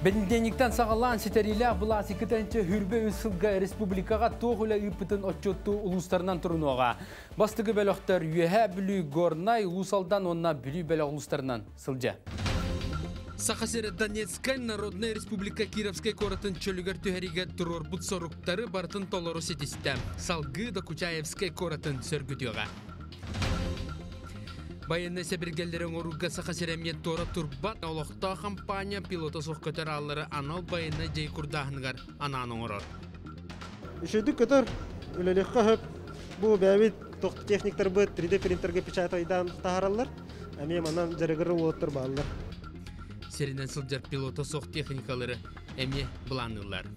Бендениктен сағалан сетерилі бұласы кітенче хүрбе үсілгі республикаға тоғылы үпітін отчетты ұлыстарынан тұрынуға. Бастығы бәліқтер үйәе бүлі горнай ұлысалдан онна бүлі бәлі ұлыстарынан сылжа. Сақасері Донецкай Народная Республика Кировской коратын чөлігер түхәриге тұрор бұт соруқтары бартын толору сетісті. Салғы Докучаевскай коратын сөргүдіға. Байынны сәбіргелдерін оруға сақасереме тора турбат олықта компания пилоты соққытар аллары анал байынны жей күрдағынғар ананың орор. Үшөдік көтөр үлелеққа хөп бұл бәбит тоқты техниктар бұд 3D принтерге печат айдан тағаралар. Әме манан жарығыры олыттыр балылар. Серинен сылжар пилоты соқ техникалары әме бұланылар.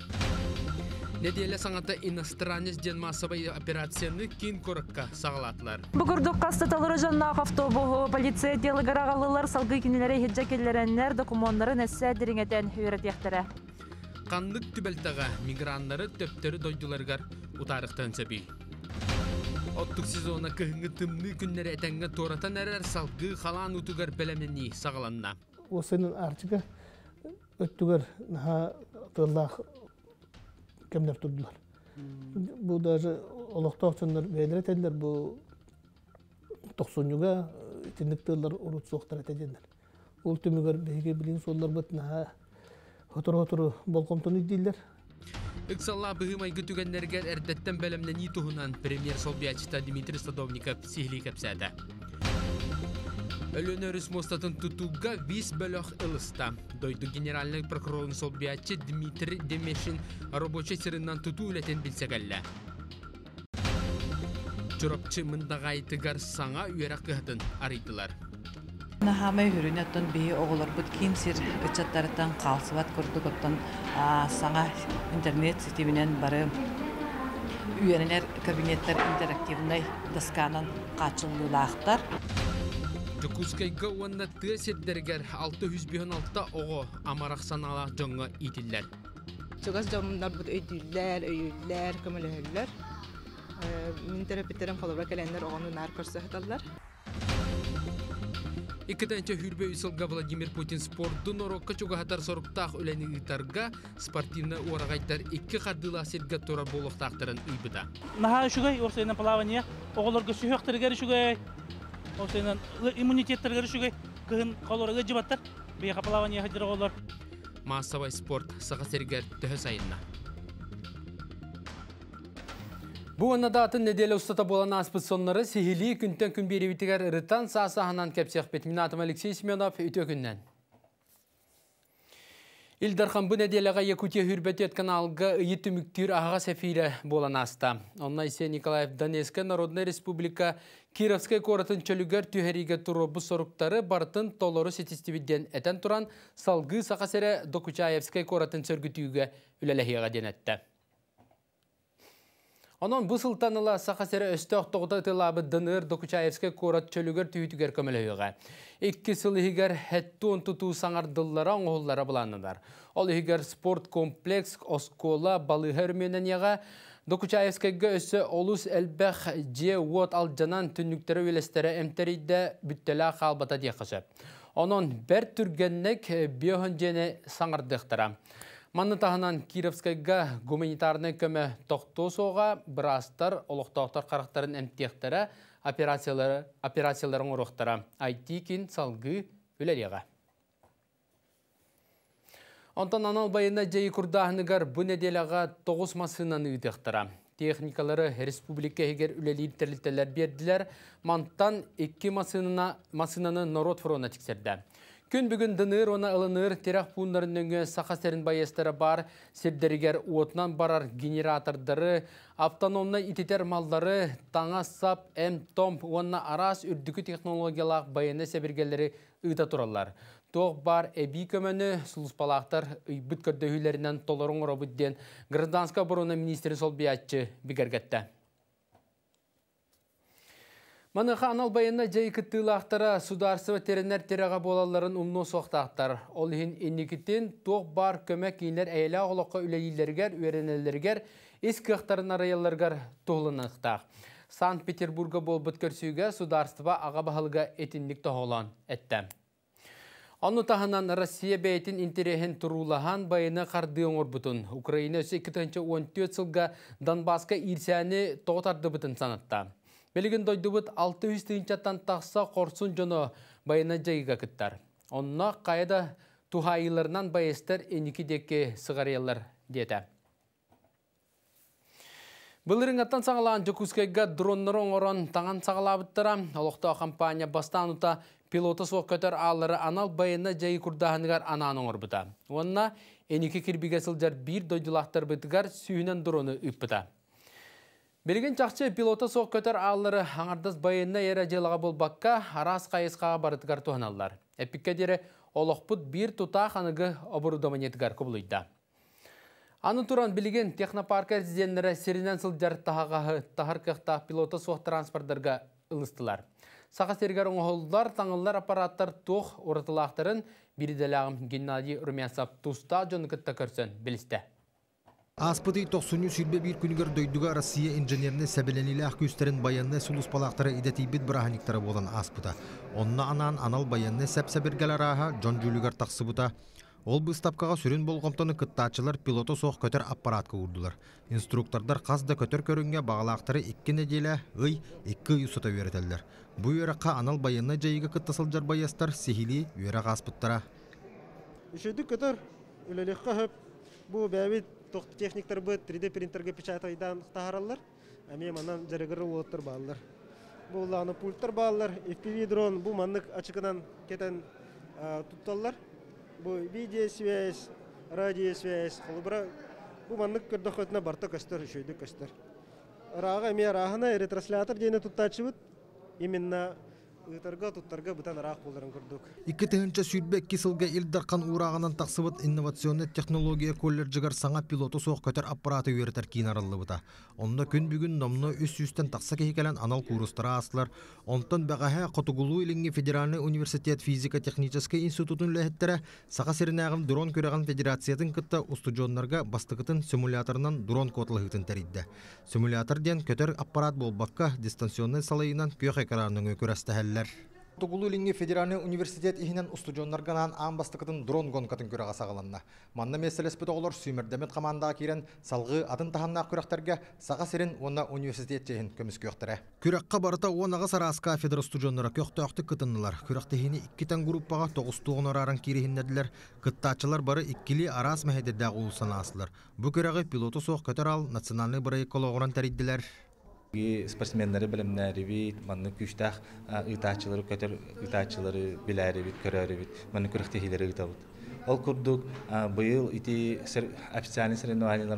Неделе саңата иностранец ден массовый операцияны кин коракка сағалатылар. Бүгүрдүк кастаталары жаннаак автобуһу полиция делы гарагалылар салгы кинилери хеджа келлереннер документтарын эссе дириңетен үйрәтияхтара. Қандық түбелтаға миграннары төптері дойдуларгар утарықтан сөбей. Оттық сезона кыһыңы тымны күннері әтәңгі торатан әрәр салгы халан утугар бәлемені сағаланна. осының арчыга өттүгөр тыллах кемдер турдулар. Бу даже олохтоочундар бейлер этендер бу токсонюга тинник тыллар урут соктар этендер. Ул түмүгөр беге билин соллар бут наха хотор хотору болкомтон иддилер. Иксалла быһымай күтүгәннәргә әрдәттән бәлемнәни туһунан премьер Солбиячта Дмитрий Садовников сихли кәпсәдә. Өлөнөрүс мостатын тутуга вис бөлөх ылыста. Дойду генеральный прокурорын Солбиячы Дмитрий Демешин рабочий сырынан туту үлетен билсегәллә. Чурапчы мындагайтыгар саңа үйәрәк кыһатын арыйтылар. Нахамай хүрүнөттөн бии оголор бут кин сир гычаттарытан калсыбат курдук оттон саңа интернет сетибинен бары үйенелер кабинеттер интерактивный досканын качыллаахтар. Жокускайга уанна тыа сердергер 616 ого амарах санала жоңга итиллер. Чогас жомнар бут өйдүллер, өйүллер, көмөлөһүллер. Мин терапевтерен холобра келендер огону нар көрсөтөллөр. Иккетенче хүрбе үсілға Владимир Путин спорттун орокка чугахатар соруктах үләни ытарга спортивны орагайтар икки хардыла сирга тора болуктактарын ыйбыда. Наха шугай орсайна сүйөктергер шугай. Орсайна иммунитеттергер шугай. Кыһын колорга жибаттар. Бейха плавание хадыр оголор. Массовый спорт саға сергер төһө сайынна. Бу анадатын неделе устата болан аспыт соннары сихили күнтен күн беребитигер ырытан саасаханан кепсех бет. Мен атым Алексей Семенов үтө күннен. Илдархан бу неделеға Якутия хүрбет каналга ыйы түмүктүр аға сәфире болан аста. Онна Николаев Донецкая Народная Республика Кировская коратын чөлүгер түһәриге туру бу соруктары бартын толору сетистибидден этен туран салгы сақасере Докучаевская коратын сөргүтүүгө үлелехиға денетті. Онон бұл сылтаныла сақасері өстөк тоғыта тылабы дыныр Докучаевская корат чөлігер түйітігер көмілігі. Икки сылығығар хәттуын тұту саңардыллара оңғыллара бұланындар. Ол спорт комплекс оскола балығыр менен яға Докучаевскайга өсі олус әлбәқ же уот алжанан түнніктері өлестері әмтерейді бүттелі қалбата дейқысы. Онон бәр түргеннек биоғын жені саңардықтыра. Манны тағынан Кировскайга гуманитарны көмі тоқтосуға бірастар олықтақтар қарақтарын әмтектері операцияларын ұрықтара. Айтикин салғы өлелеға. Онтан анал байына жайы күрдағынығар бұ неделяға 9 масынаны үйтіқтіра. Техникалары республика егер үлелейін тірліктелер берділер, мантан 2 масынаны народ фронына тексерді. Күн бүгін дыныр, она ылыныр, терах пуындарын өңі сақастерін байестері бар, сердерігер отынан барар генератордары, автономна итетер малдары, таңа сап, әм томп, онна арас үрдікі технологиялақ байыны сәбіргелері ұйта тұралар. Тоқ бар әбі көміні сұлыспалақтар үйбіт көрдөйлерінен толырың ұрабыдден гражданска бұрыны министері сол биятчы бігергетті. Маныға анал байына жай кыттылақтара сударсы ветеринар тераға болаларын умно соқтақтар. Ол хин инникеттен тоқ бар көмек кейінлер әйлі ағылыққа үләйілергер, өренелергер, ескі ақтарын арайаларғар тоғылынықтақ. Санкт-Петербурга бол бұткөрсүйге сударстыва аға бағылға етіндік тоғылан әтті. Онны тахынан Россия бәйтін интерехен турулахан байыны қарды оңырбытын. Украина өсі 2-14 сылға Донбаска ирсәні тоғытарды бұтын санатта. 600 түйінчаттан тақса қорсын жоны байына жайыға кіттар. Онна қайда тухайыларынан байыстар енікі деке сығариялар деді. Бұлырың аттан сағалаған жүкіскайға дроннары оңырын таңан сағалабыттыра. Олықта компания бастан пилоты соқ көтер алыры анал байына жайы күрдағынығар анан оңырбыта. Онына әнікі кірбіге сылжар бір дойдылақтар бітігар сүйінен дроны үппіта. Берген чақчы пилоты соқ көтер алыры аңардас байына әрі jelаға болбаққа арас қайысқаға барытығар туғаналар. Әпікке дере олықпыт бір тұта қанығы обырудаманетігар көбілейді. Аны туран билеген технопарк әрзізденлері серінен сылдар тағағы тағыр қықтақ пилоты соқ транспорттарға ылыстылар. Сақа сергер оңғылдар, таңылар аппараттар тоқ ұрытылақтарын біріделағым Геннадий Румянцев туста жоны кітті көрсін білісті. Аспыты 90 сүрбе бір күнігер дөйдіға Россия инженеріне сәбіленілі ақ көстерін баянны сұлыс балақтары идетейбет біраханиктары болан аспыта. Онна анан анал баянны сәп-сәбергел араға Джон Джулигар тақсыбыта. Ол бұстапқаға сүрін болғымтаны кыттачылар пилоты соқ көтер аппаратқа урдулар. Инструктордар қазда көтер көрінге бағалақтары 2 неделя ый 2 юсыта өретелдер. Бұ өраққа анал баянна жайыға кыттасылжар баястар сихили өрақ аспыттара. Үшөдік көтер үлеліққа хөп бұл бәбит тоқты техниктар бұд 3D принтерге печатайдан тахаралар. Әме пульттар FPV дрон тутталар. Бұл видеосвязь, радиосвязь, холыбыра бұл маннык көрді көтіне барта көстер, үшөйді көстер. Раға әме рағына ретранслятор дейіне туттачы бұд. Именно Ытарга туттарга бутан арақ боларын көрдік. Икки тыгынча сүйдбе кисылга илдарқан урағынан тақсыбыт инновационный технология колледжигар саңа пилоту соқ көтер аппараты үйертер кейін арылы бұта. Онда күн бүгін номны үс үстен тақса кейкелен анал курустара асылар. Онтан бәғаһа Котугулу илинги Федеральный университет физико-технический институтын ләһеттері сақа серінәғым дрон көреген федерациятын кытта устужоннарга бастықытын симуляторынан дрон котлығытын тәридді. Симулятор ден көтер аппарат болбаққа дистанционный салайынан көк экранның өкөрәстәһәлләр. Тугулу Федеральный университет ихинен устужоннарганан аң бастықытын дрон гонкатын көріға сағаланна. Манна меселес бит оғылар сүймердемет командаға кирен салғы атын таханнақ күрәқтерге саға серин онна университет жейін көміс көқтірі. Күрәққа барыта онаға сарас кафедра студионнара көқтөқты кытыннылар. Күрәқтехини иккитен группаға тоғыз туғын арарын кирихиннәділер. Кыттачылар бары иккили арас мәхедердәғы улсана асылар. Бу күрәғы пилоту соқ көтер ал национальный бары экологоран тәридділер. Ги спортсменнери билимнери бит, манны күштах ытаачылары көтөр ытаачылары биләри бит, бит, манны. Ол ити официальный соревнованиялар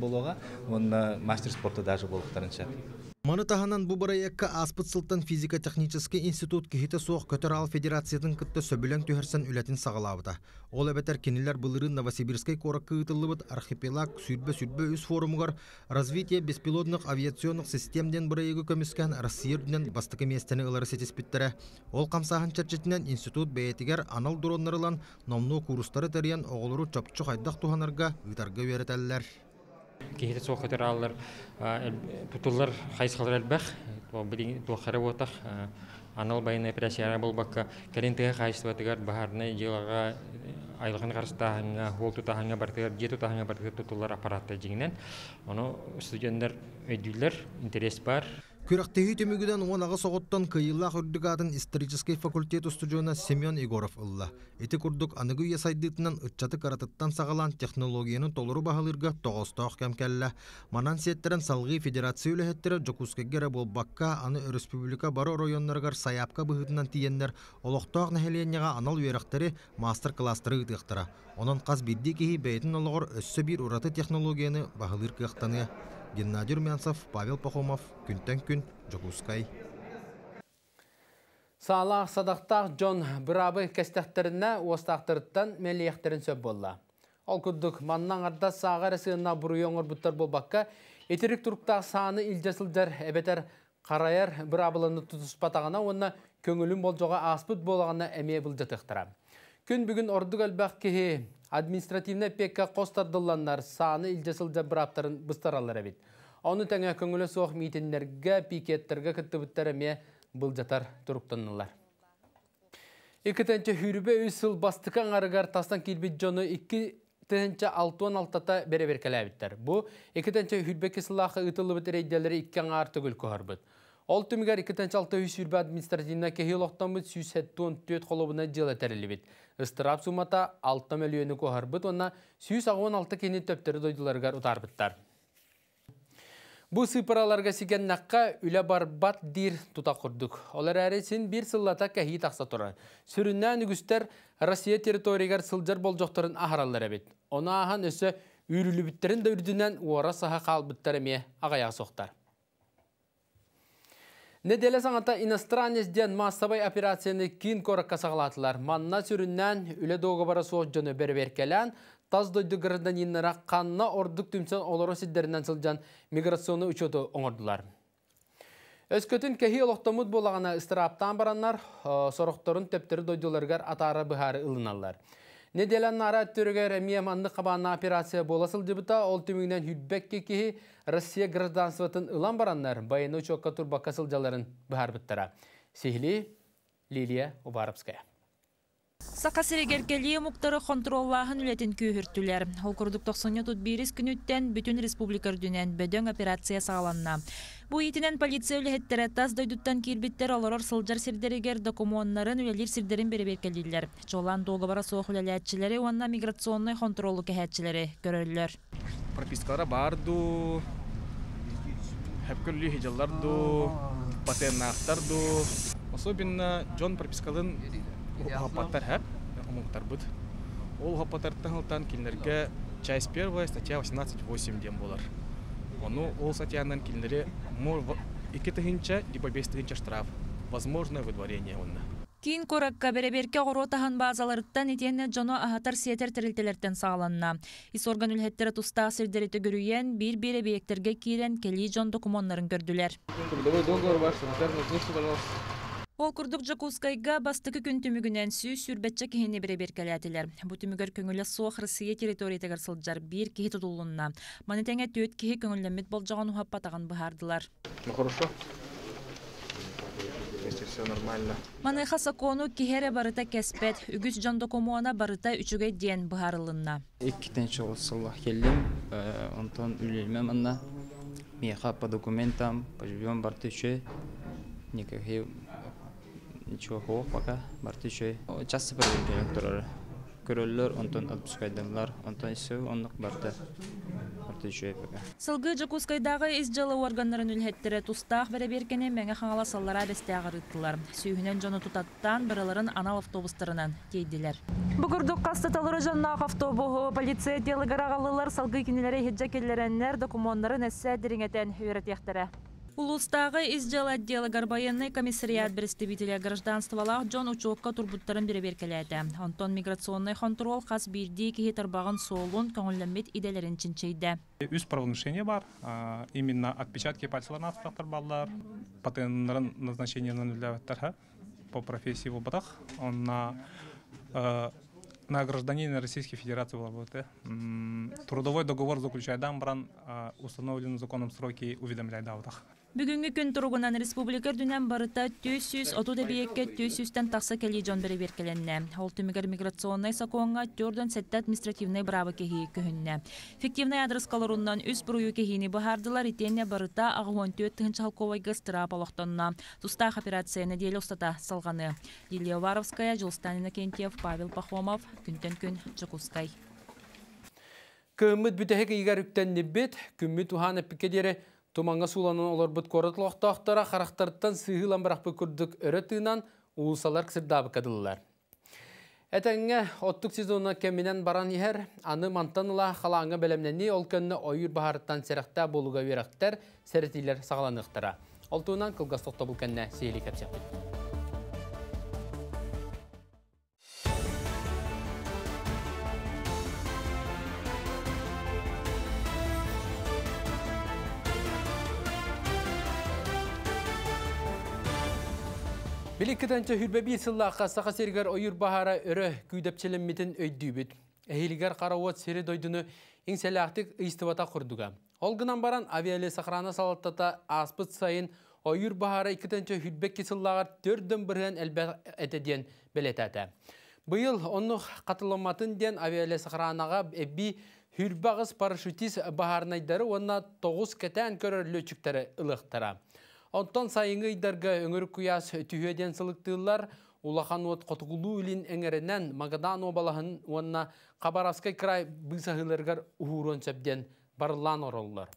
болуга, онна мастер спорта даже. Маны таханан бу барайакка аспыт сылтан физико-технический институт кихите соқ көтөрал федерациятын кытты сөбілен түһәрсен үләтин сағалабыта. Ол әбәтер кенелер былырын Новосибирской коракка ытылыбыт архипелаг сүрбе-сүрбе үс форумугар развитие беспилотных авиационных системден барайыгы көміскен Россия дүнен бастықы местені ылары сетеспіттере. Ол қамсахан чәрчетінен институт бәйетігер анал дроннарылан номну курустары тәриян оғылыру чопчу хайдақ туханарға ытарга өретәлілер. Көтөр аллар тутуллар хайсхалар элбэх билин туахара вотах анал байына операцияра болбакка калентеге хайстыбатыгар бахарны жылага айлыгын карыстаһыңа хол тутаһыңа бартыгар же тутаһыңа бартыгар тутуллар аппаратта жигинен ону студенттер өйдүллер интерес бар. Күрәктеһи төмүгүдән онага соғыттан кыйылла хүрдүгатын исторический факультет устужуна Семен Егоров ылла. Эти курдук аныгы ясайдытынан ытчаты каратыттан сагалан технологияны толуру баһалырга тоғостоох кәмкәллә. Манан сеттерен салгы федерация үләһеттері жокускегере болбакка аны республика бары районнаргар саяпка быһытынан тиеннер олохтоох нәһәлиеннега анал үерәхтәре мастер-класстары ытыктыра. Онон каз бидди киһи бәйтин ологор өссө бир ураты технологияны баһалыр кыахтаны. Геннадий Румянцев, Павел Пахомов, Күнтен күн, Жокускай. Саалақ садақтақ Джон Брабы кәстәқтеріне остақтырыттан мәлияқтерін сөп болла. Ол күрдік маннан арда сағар сыйына бұруйоңыр бұттар болбаққа, етерік тұрықтақ саны илжасылдар әбетер қарайар Брабылыны тұтыспатағына, онына көңілін болжоға аспыт болағына әме бұл жатықтыра. Күн бүгін ордық әлбәқ кеге административна пекка қостардыланнар саны илжасылдар Брабтарын бұстаралар әбет. Оны тәңе көңілі соқ митинлерге, пикеттерге күтті бұттар әме бұл жатар тұрықтанылар. Икітінші хүрбе үйсіл бастықан арыгар тастан келбет жоны 2 тыһынча алтуан алтата бере беркеләбиттер. Бу икитенче хүрбе кисыллахы ытылы бит рейделери иккен ар түгел көһөрбүт. Ол түмигер икитенче алты үс хүрбе административна кехилоқтан бит сүйс хеттуон төт қолыбына жыл этерилибит. Ыстырап сумата 6 миллионы көһөрбүт, онна сүйс агуан алты кені төптері дойдуларгар утарбыттар. Бу сыпыраларга сиген наққа үлі барбат дир тута құрдық. Олар әрі сен бір сыллата кәхи тақса тұрар. Сүріннән үгістер Россия территориягар сылжар болжоқтарын ахаралар әбет. Она ахан өсі үйрілі біттерін да үрдінен уара саха қалбыттар ағаяқ соқтар. Неделе саңата иностранец ден массабай операцияны кин коракка. Манна сүріннән үлі доғы бара соқ жоны бер-беркелән, таз дойду гражданиннара қанна ордук түмсен олоро сиддеринен сылжан миграционы учету оңордулар. Өскөтін кәхи олықтамыд болағана ыстыраптан бараннар, сорокторун төптері дойдуларгар атары бұхары ылыналар. Неделен нара түрігер мияманды қабанна операция боласыл дебіта, ол түмігінен хүдбәкке кехи Россия гражданстватын ылан бараннар байыны учокка турбаққа сылжаларын бұхар. Сихли Лилия Убаровская. Сақа сирегеркелі мұқтары контроллағын үлетін күйірттілер. Ол күрдік 90 бирис күніттен бүтін республикар дүнен бөдөң операция сағаланна. Бу итинен полиция үліхеттері тас дойдуттан кирбиттер олорор сылжар сирдерігер докумоннарын үлелер сирдерин береберкелилер. Жолан долғы бара соқ үлелетчілері, онна миграционный контролу кәхетчілері көрөлілер. Пропискалара барду, хэпкүрлі хижаларду, патеннақтарду. Особенно Джон пропискалын хапаттар хэп, омуктар быт. Ол хапаттардан хылтан килнерге часть первая, статья 18.8 дем болар. Ону ол статьянан килнере мор iki тыгынча, либо бес тыгынча штраф. Возможное выдворение онна. Кин коракка береберке оро тахан базаларыттан итенне жоно ахатар сиетер терилтелерден сағаланна. Ис орган үлхеттері туста сирдерите көрүйен бир бире биектерге кирен кели жон докумоннарын көрдүлер. Ол курдук Жакускайга бастыкы күн түмүгүнен сүй сүрбетче кихини бире беркелетилер. Бу түмүгөр көңүлө суох Россия территориятагар сылжар бир кихи тутулунна. Манетеңе төт кихи көңүллөмит болжогон ухаппатаган быхардылар. Ну хорошо. Если все нормально. Маныха сакону кихере барыта кеспет, үгүс жон докумуана барыта үчүгө диен быхарылынна. Иккитенче олсыллах келдим, онтон үлелме манна. Меха по документам, поживем. Никаких ничего пока бартыче. Часто проверяем турары. Көрөллөр, онтон отпускайдымлар, онтон исө оннук пока. Сылгы Жакускайдагы из жылы органнарын үлхеттере тустаах бере беркене меңе хаңала саллара бестеагы ыттылар. Сүйүнен жону тутаттан бырыларын анал автобустарынан дейдилер. Бугурдук кастаталары жаннаак автобуху полиция делы гарагалылар салгы кинелери хеджа келлереннер документтарын эссе дириңетен Улустагы изжал отделы Горбаенный комиссариат представителя гражданстволах Джон Учокка турбуттарын бере беркеләді. Антон миграционный контрол қас бирди кихи тарбағын солун көңілләмет иделерін. Үз правонарушение бар. Именно отпечатки пальцевларына астырақтар баллар, патентларын назначениянан үлдәвәттер по профессии в на на гражданина Российской Федерации работы. Трудовой договор заключает дамбран, установлены законом сроки уведомляет даутах. Бүгүнгү күн туругунан республика дүнен барыта 200 оту дебиекке 200-тен тақса кели жон бері беркеленне. Ол түмігер миграционный сакуанга түрден сетті административный браво кехи көхінне. Фиктивный адрес калоруннан үс бұрую кехини бұхардылар итенне барыта ағуан төт тыгын чалковай гыстыра полоқтонна. Тустах операция неделе устата салғаны. Лилия Варовская, Жылстанина Павел Пахомов, күнтен күн Жакускай. Кымыт бүтәһек игәр үктән небет, күммит ухан эпикедере Туманга суланын олар бұт корот лоқтақтара қарақтарттан сыйылан бірақ бұ күрдік өрі тыынан уылсалар кісірдабы кадылылар. Әтәңге оттық сезонына кәмінен баран ехер, аны мантаныла қалаңы бәлемнені ол көнні ойыр бағарыттан сәріқта болуға верақтар сәрітейлер сағаланықтыра. Олтуынан кылгас тоқта бұл кәнне сейлі кәпсепті. Биликкетенче хүрбеби сыллаққа сақа сергер ойыр бахара өрі күйдепчелемметін өйдүйбіт. Әйілгер қарауат сері дойдыны иңселяқтық ұйстывата құрдыға. Олғынан баран авиале сақрана салаттата аспыт сайын ойыр бахара иккітінші хүлбек кесыллағар төрден бірген әлбәқ әтеден белетәті. Бұйыл оны қатылыматын ден авиалес қыранаға әбі хүрбағыз парашютист бахарнайдары онна тоғыз кәтән көрір лөчіктері ылықтыра. Онтон сайыңы идарға өңір күяс түйеден сылықтылар, улахан от қотығылу үлін әңірінен Магадан обалағын онна Қабараскай край бұйсағыларғар ұхурон сөбден барылан ороллар.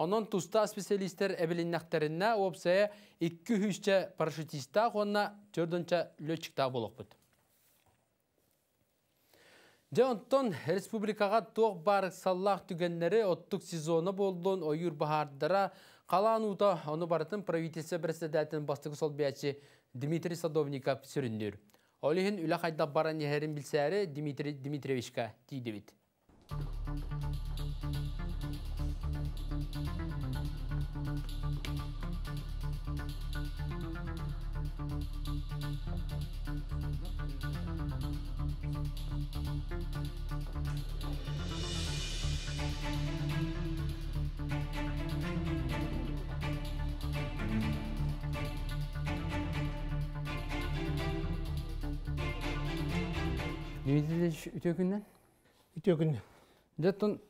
Онон туста специалисттер әбіліннәқтеріне опсая 200 парашютиста онна төрдінші лөтчікта болып бұд. Жонтон республикаға тоқ бар саллақ түгеннері оттық сезоны болдың ойыр бахардара қалан ұта оны барытын правительсе председателін бастығы сол бәтші Дмитрий Садовников сүріндер. Олихин үлі қайда баран ехерін білсәрі Дмитрий Дмитриевичка тейдебет. Дмитрий үтөкүннен? Үтөкүннен. Жаттон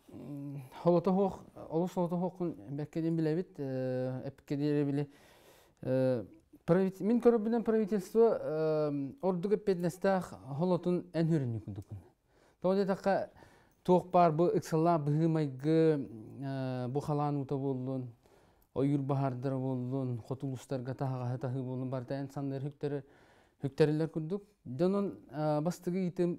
холото хох, олус холото хохун бәккеден билебит, эпкедере биле. Мен көріп білен правительство ордуга петнестах холотун ән хүрінні күндікін. Тоғыда таққа тоқ бар бұ ықсалла бұғымайғы бұ халан ұта болдun, ойыр бахардар болдun, қотулустарға тағаға тағы болдun, барда ән сандар хүктерілер күндік. Жонон бастығы итім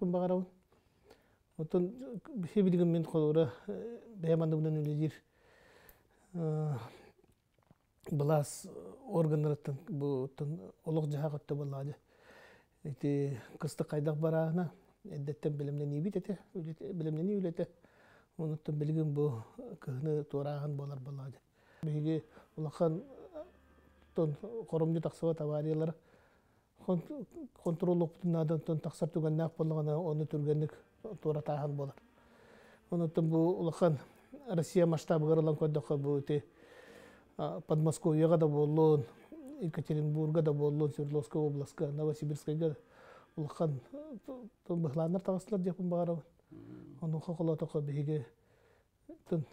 бун багарабын. Отон себилигин мен колора бәяманды бунан үлелер Балас органнарыттан бу олог жахагатта балады. Эти кысты кайдак бараана эддеттен билимден ибит эте, билимден үлете. Онуттан билигин бу кыны тураган болар балады. Биги улахан тон коромду таксыба контроллук надан тон таксар түгеннак болгона оны түргенник тура таахан болар. Онуттан бу улахан Россия масштабы гаралан көддөккө бу те Подмосковьега да боллун, Екатеринбурга да боллун, Свердловская областка, Новосибирскайга улхан тон быхланар тагыслар депин багарабын. Onun xokola toqa bihiге тон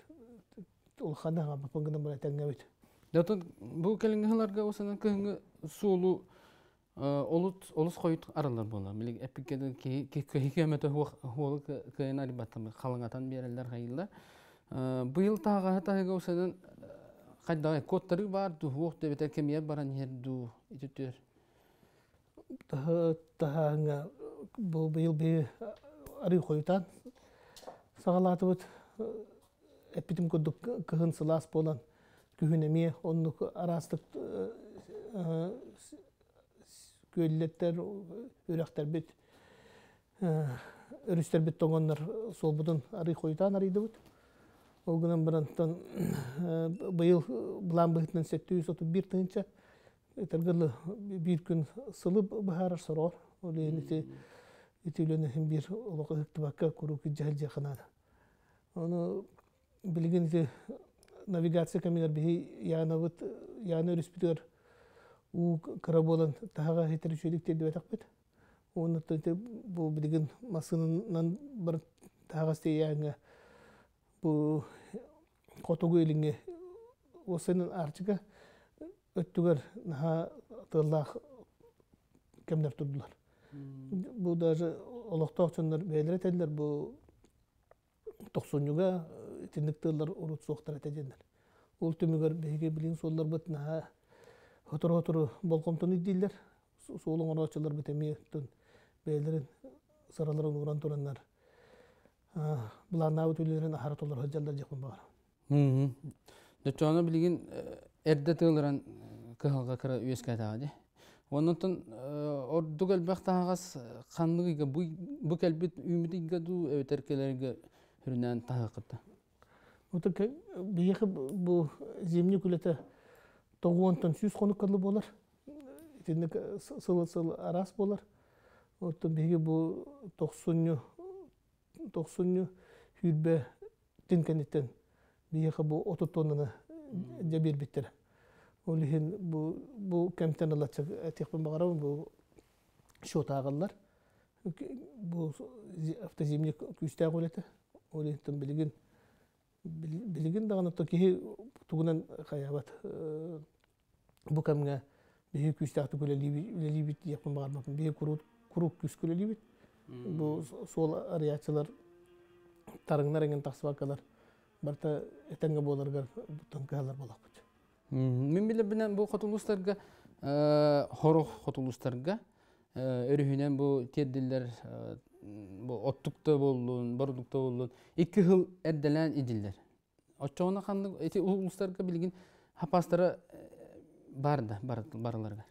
улхана га бапынгына бара тәңгәбит. Датын бу келингеларга осанан кыһыңы суулу олут олус койут аралар була. Милек эпикеде кемете хуол кыйын арибаттан халыңатан берелер хайылла. Быйыл тага тага осанан Қайда коттары бар, дух деп кемия баран ерду итүтер. Таһа таһаңа бу быйыл бе ары койтан сагалатыбыт эпитим кодук кыһын сылас болан күһүнеме оннук арастык көллеттер үрәхтер бит өрүстер бит тоңоннар солбудун ары койтан арыйдыбыт Олгынан барантан быйыл булан быһытынан сеттүүс оту бир тыынча тергылы бир күн сылы бахарар сорор. Ол ити итүлөнө хим бир олоқ ыктыбакка куру киджал жаханада. Оны билген ити навигация камилар янабыт яны өрүспүтөр у кыра болан тага хетер те дебетак бит. Оны бу масынынан бір тагасты яңа бу котугу илиңе осынын арчыга өттүгөр наха кемдер турдулар. Бу даже олоктоочундар бээлер этелер бу токсонюга тиндик тыллар урут этедендер. Ул түмүгөр наха хотор хотор болкомтон иддилер. Соолуң орочулар битеми тун бээлерин сараларын уран тураннар. Бұлан нау түлерін ахара толар хөджалдар жақын бар. Дөтчоны билигин эрдэ тыылыран кыһалга кыра үескә таади. Оннотон ордук элбэх таагас ханныгыга бу келбит үмүдига ду эветеркелерге хүрүнэн таакытта. Утук биехи бу зимни күлете тоғуонтон сүз конук кылы болар. Итинник сылы сылы арас болар. Оттон биги бу токсунню токсунню хүрбе тинкенеттен биехи бу отут тоннаны жабир биттер. Олихин бу бу кемтен алачак этихпен багарабын бу шотагылар. Бу автозимник күстә гөлете. Олихин билигин билигин даганы то кихи тугунан хаябат бу камга бихи күстәхты күлелибит япын багармакын бихи курук күс күлелибит бу сол ариячылар тарыңнар энген таксыбакалар барта этенге боларгар тонкалар болакпыт Мен биле бинен бу хотулустарга хорох хотулустарга өрүһүнен бу теддиллер бу оттукта болдун, бордукта болдун. Икки хыл эрделен идиллер. Очоона ханды эти улустарга билген хапастары бар да, бар барларга.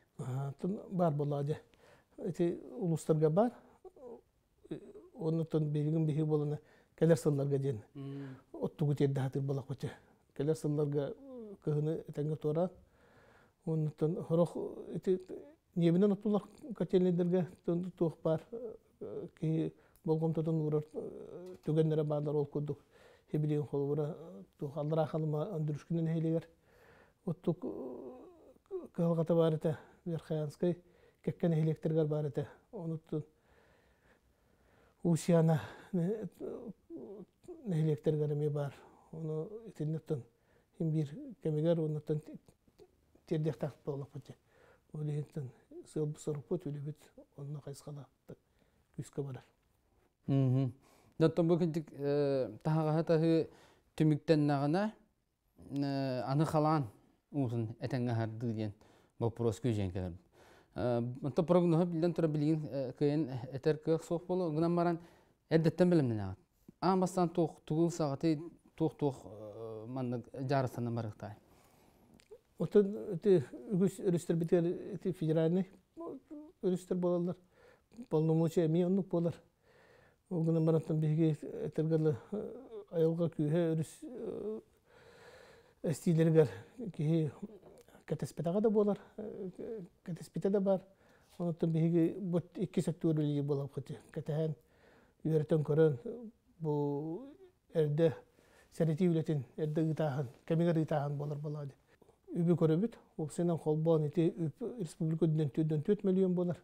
Тун бар болады. Эти улустарга бар. Онутун билген бихи болуна келер сылларга ден. Оттугу тедде хатыр болак бача. Келер сылларга кыһыны этенге туара. Онутун хорох эти небинен оттулар котельнийлерге туох бар. Ки болгомтотун урар түгеннере баалар ол курдук. Хебилиен холура туох аллара халыма өндүрүшкүнен хейлегер. Оттук кылгата бар эте. Верхаянский кеккен хейлектергер бар эте. Онутун Усияна нехилектергер эме бар. Оны итиннеттен хим бир кемегер онуттан тердек тахт болап бите. Олиһинтен сыл сорып күскә барар. Доттон бу кинтик хатаһы түмүктен нагына аны халан узун этенге харды диен вопрос көжен келер. Мынта прогноз билден тура билген кыйын этер кык соқ болу гынан баран эддеттен агат. Бастан тугул сагаты манны барыктай. Эти үгүс битер федеральный өрүстер болалар. Полномочия ми оннук болар. Огуна бараттан биге этергеле айылга күйе өрүс эстилергер ки катеспетага да болар. Катеспете да бар. Онуттан биге бут икки сектөрүлү болап кете. Катахан үйрөтөн көрөн бу эрде сәрети үлетін эрде ытахан, кемигер ытахан болар болады. Үбі көрөбүт, ол сенен холбон ити республика дүнен төдөн 4 миллион болар.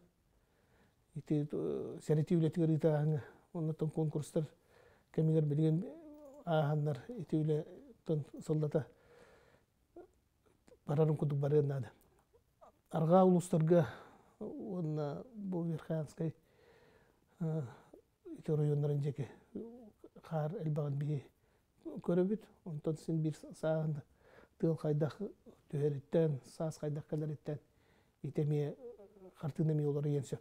Ити сәрети үлетигер ытахан, оннотон конкурстар кемигер билген аханнар ити үле тон солдата барарын кудук барын нады. Арга улустарга онна бу Верханскай ити районнарын жеке қар элбаган бии көрөбүт онтон сен бир саагында тыл кайдак төһөриттен саас кайдак келериттен итеме картын эми олар енсеп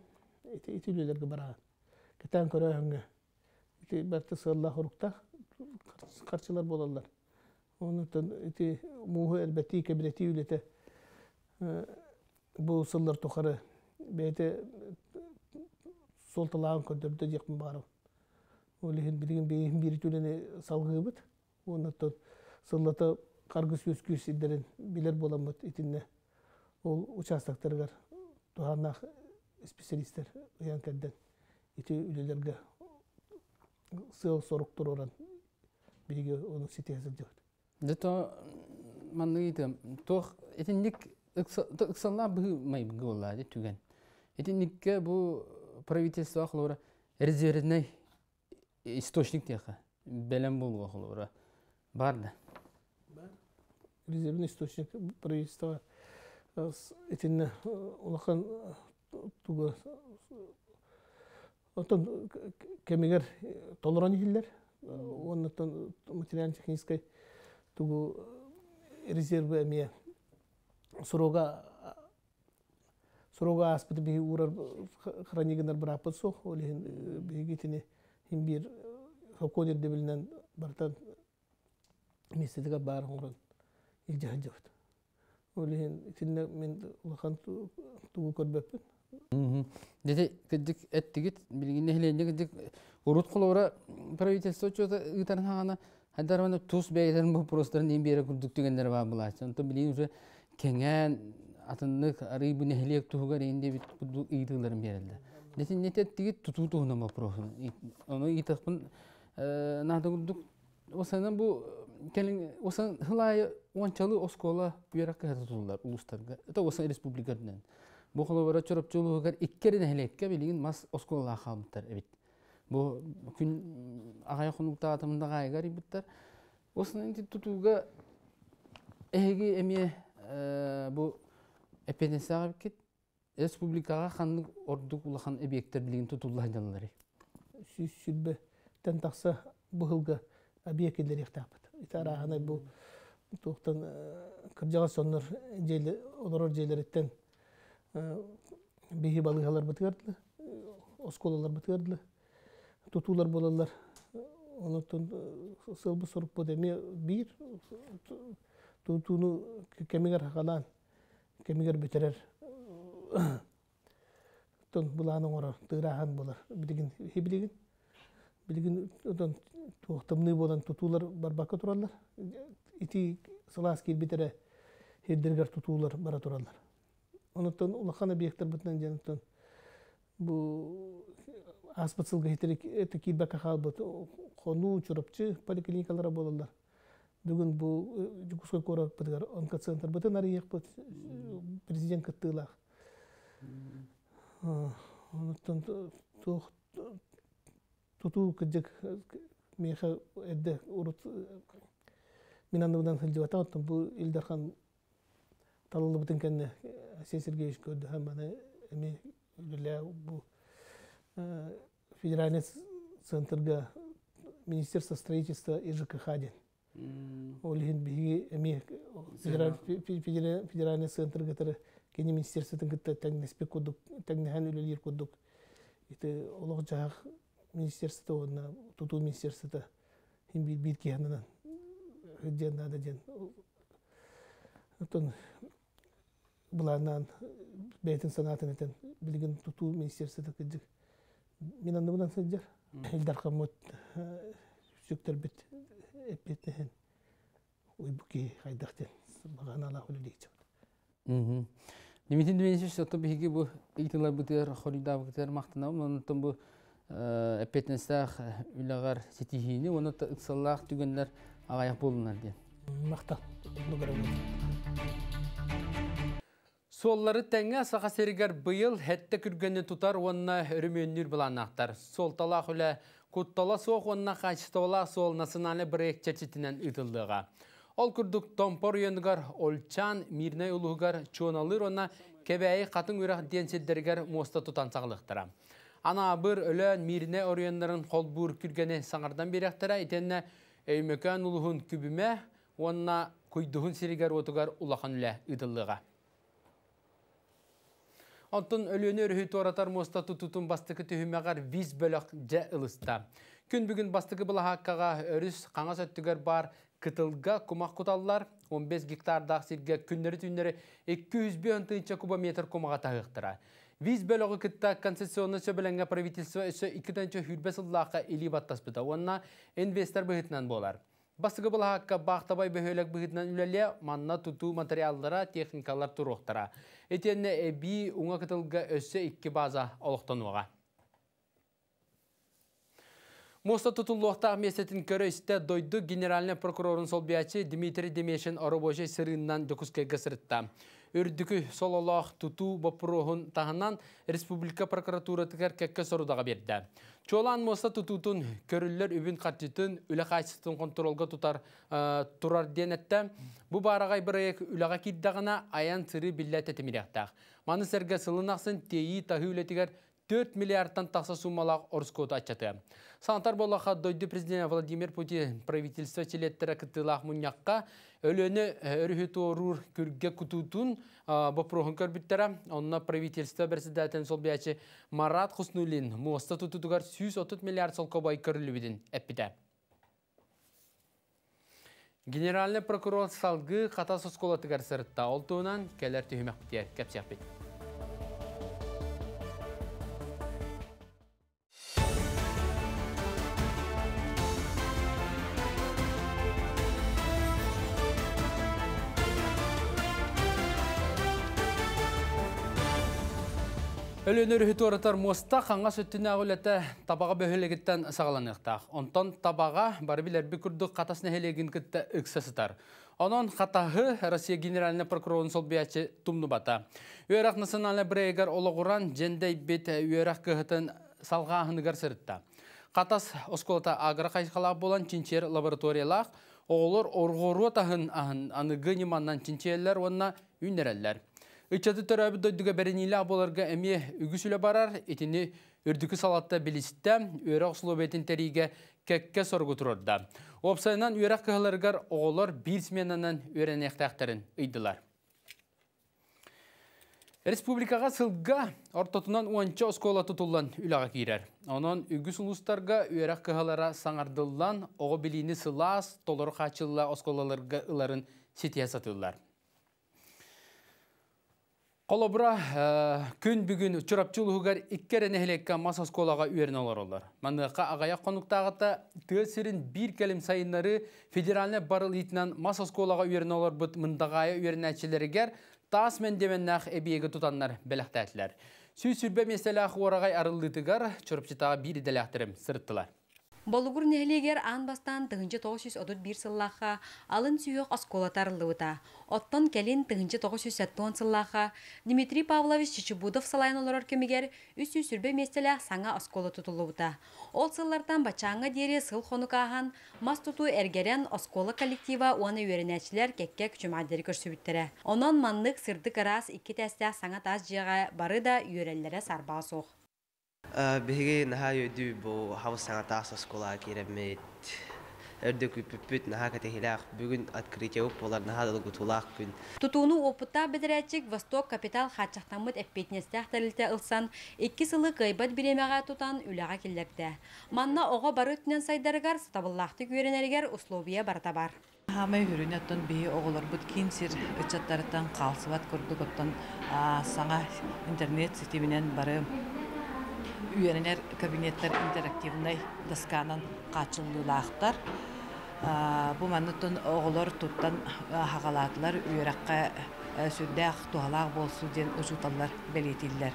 ити үлелерге бараат. Кетен көрөһүңгө. Ити берте сылла хуруктах карчылар болалар. Оны тон ити муху эрбети кебилети үлете. Бу сыллар тухары бете сол талағын көндөрдө жекпин барып. Ол ихин билген бейхин бири түлени салгыбыт. Оннотон сыллата каргыс өскүс идерин билер боламыт итинне. Ол участоктаргар туханнах специалисттер уян кәдден ити үлелерге сыл соруктур оран биге оны ситезер жогот. Дето манны итем тох этинник ыксалла бу май голла түген. Этинникке бу правительство хлора резервный источник теха белем булго хлора бар да резервный источник правительства этинне улахан туга отон кемигер толорон хиллер оннотон материально технической тугу резервы эмие сурога сурога аспыты биһи урар хранигенер брапыт сох олихин биһигитини химбир хоконер дебилинен бартан местетиге баар хоңрон илжахаджабыт олихин итинне мен улахан тугу көрбөппүн. Дете кыдык эттигит урут кулора правительство чота ытарын хагана хадармана тус бейлерин бу бере дегендер бар була. Сонто билин уже кеңен атыннык ары бу нехлек тугар инде бит бу ыйтыларын берилди. Дете нете тигит туту тугна вопрос. Ону итакпын нада курдук осанан бу келин осан хылай ончалы оскола республикадан. Бу холобара чорап жолугар иккерин хелекке билигин мас оскола халмыттар эбит. Бу күн агай хунукта атымында гайгар ибиттер. Осын инти тутуга эги эме бу эпенесага кет республикага ханнык ордук улахан объекттер билигин тутулла жанлары. Сүрбе тен такса бу хылга объектлер ихтапыт. Итара хана бу тоқтан кыржага соннор жейле олорор жейлереттен биһи балыгалар бытыгардылы осколалар бытыгардылы тутулар болалар онотон сылбы соруп бод эми бир тутуну кемигер хакалаан кемигер битерер тон булааны оро тыырахан болар билигин хибилигин билигин отон туохтамны болан тутулар барбакка тураллар ити сылаас кирбитере хирдергер тутулар бара тураллар онуттан улахан объекттер бытынан жаныттан бу аспытсылга хитерик это кирбака халбыт. Хону чурапчы поликлиникалара болалар. Бүгүн бу жукуской кора бытыгар онкоцентр бытын арыяк быт президент кыттыылах онуттан тутуу кыджык меха эдде урут минаныбыдан хылжыбата оттон бу илдархан талылы бутын кенне Арсений Сергеевич көрді һәм аны эми үлелә бу федеральный центрга Министерство строительства и ЖКХ ден. Олихин биги эми федеральный центр гатары кене министерствотын гытта тәңнеспе кудук, тәңнеһән үлелер кудук. Ите олог жах министерство онна туту министерство хим бир бир киянынан. Хыджан да ден. Отон буларынан бейтин санатын этен билген тутуу министерството кыджык мен анда бунан сыджар илдар камот сүктер бит эпетен уйбуки хайдактен багана ала хули дейчү Немитин дүменші сотто биһиги бу ыйтылар бытыр хорида бытыр мактана онтон бу эпетнестах үлагар сетихини оны ыксаллах түгенлер агаяк болунар ден. Мактал. Соллары тәңе сақа сәрігер бұйыл хәтті күргені тұтар онына үріменнер бұланақтар. Сол талақ үлі құттала соқ онына қачыстаула сол националы проект чәчетінен ұтылдыға. Ол күрдік томпор үйенгар олчан мирнай ұлығығар чуаналыр онына кәбәйі қатын үрақ денседдергер моста тұтан сағылықтыра. Ана бір өлі мирне орыянларын қол бұр күргені саңардан беректіра, етенне өймекән ұлығын күбіме, онына көйдіғын серігер отығар ұлақан үлі ұтылдыға. Онтын өлөні өрхүй торатар моста тұтутын бастықы түйімеғар виз бөлік жә ылыста. Күн бүгін бастықы бұл хаққаға өріс қаңас өттігер бар кытылға кумақ құталылар 15 гектардақ сирге күннері түннері 200 кубометр кумаға тағықтыра. Виз бөлігі кітта концессионны сөбіліңгі правительство өсі 2-ші хүрбес ұллаққа илі баттаспыда. Онна инвестор бұғытынан болар. Басығы бұл хаққа бақтабай бөхөлік бұғытынан үлеле манна тұту материалдара, техникалар тұруқтара. Етенне әбі ұңа кытылға өссі ikki база олықтануға. Моста тұтылуқтақ месетін көрі істі дойды генеральный прокурорын солбиячы Дмитрий Демешин Оробожай сырыннан дөкіскеге сырытта. Өрдүкү сололоох тутуу бопуруохун таһынан республика прокуратуратыгар кекке сорудага берди. Чолан моста тутутун көрүллөр үбүн катчытын үле кайсытын контролга тутар турар денетте. Бу барагай бирек үлага киддагына аян сыры этимиряктак. Маны серге сылынаксын теyi тахы үлетигер 4 миллиардтан тақса суммалақ орскоты ачаты. Сантар болаға дойды президент Владимир Путин правительство челеттері кытылақ мұньяққа өлөні өріхі торур күрге күтутун бопрохын көрбіттері. Онына правительство председатель сол биячы Марат Хуснулин муаста тутутугар 130 миллиард сол кобай көрілібідін әппіді. Генеральный прокурор салгы қата сосколатыгар сырытта. Ол туынан кәлер түйімек бітер. Өлөнөр хүтуаратар моста қаңға сөттіне ағылеті табаға бөхелегіттен сағаланықтақ. Онтон табаға бар білер бүкірді қатасына хелегін күтті үксасытар. Онон қатағы Россия генеральный прокурорын сол биячы тумны бата. Үйерақ национальный брейгар олығыран жендей бет үйерақ салға ағынығар сырытта. Қатас осколата агра қайсқалақ болан чинчер лабораториялақ, оғылыр орғору атағын анығы неманнан чинчерлер онына үйнерелер. Үчаты төрәбі дөйдігі бәрінейлі аболарға әме үгісілі барар, етіні үрдікі салатта білісті өрі ұқсылы бәтін тәріге кәкке сорғы тұрырда. Опсайынан өрәк кығыларғар оғылар бір сменанан өрен әқтәқтәрін ұйдылар. Республикаға сылға ортотунан уанча оскола тұтылан үлаға кейрер. Онын үгіс ұлыстарға өрәк кығылара саңардылан оғы біліні сылас, толыры қачылла осколаларға ыларын сетия сатылар. Қолобыра күн бүгін чұрапчылығығар иккерен әхілекка мас осколаға үйерін олар олар. Мандыққа ағая қонуқтағыта төөсірін бір кәлім сайынлары федеральны барыл итінен мас осколаға үйерін олар бұд мұндағая үйерін әтшілерігер тас мен деменнақ әбиегі тұтанлар бәліқтәтілер. Сүй сүрбе меселі орағай арылдытығар чұрапчытаға бір дәләқтірім сырттылар. Болгур нехлегер ан бастан тыгынчы тоғыз отут бир сыллаха алын сүйөк осколатарылыбыта. Оттон келин тыгынчы тоғыз жүз сәттон сыллаха Дмитрий Павлович Чичубудов салайын олорор кемигер үс сүрбе местеле саңа оскола тутулубыта. Ол сыллардан бачаңа дери сыл хонукахан мас туту эргерен оскола коллектива уаны үйренәчилер кекке күчүмадери көрсүбүттере. Онон маннык сырдык арас икки тәстә саңа таз жыга бары да үйрәлләре сарбаа суох. Биһиги наһа йөдү бу хавыс саңатаас оскола киремит өрдөк үппүт наһа катехилах бүгүн открытие уп болар наһа дал гутулах күн Тутууну опытта бедерәчик Восток капитал хатчахтамыт эппетнестях тәрилтә ылсан, икки сылы кайбат биремәгә тутан үләгә килләрдә. Манна ога бары үтнән сайдаргар стабыллахты күренәргәр условия барта бар. Хамай хүрүнө оттон бии оголор бут кин сир ычаттарытан калсыбат курдук оттон саңа интернет сетиминен бары үйренер кабинеттер интерактивный досканан качыллаахтар бу маннытын оголор туттан хагалатылар үйрәккә сүрдәк туалак болсу ден ужуталлар белетиллер